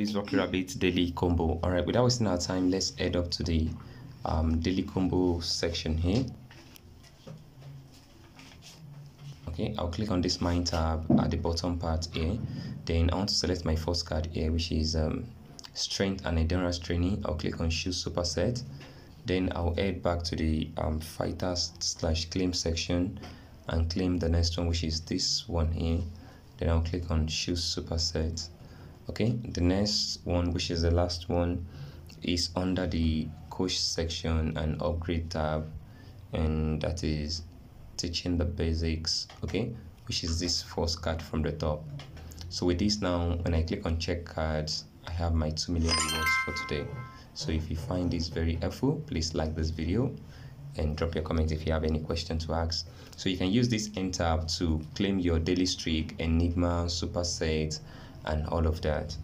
is Rocky Rabbit daily combo. All right, without wasting our time, let's head up to the um, daily combo section here. Okay, I'll click on this mine tab at the bottom part here. Then I want to select my first card here, which is um, Strength and Endurance Training. I'll click on Choose Superset. Then I'll head back to the um, Fighters slash Claim section and claim the next one, which is this one here. Then I'll click on Choose Superset okay the next one which is the last one is under the coach section and upgrade tab and that is teaching the basics okay which is this first card from the top. So with this now when i click on check cards i have my 2 million rewards for today. So if you find this very helpful please like this video and drop your comment if you have any question to ask. So you can use this end tab to claim your daily streak enigma super set and all of that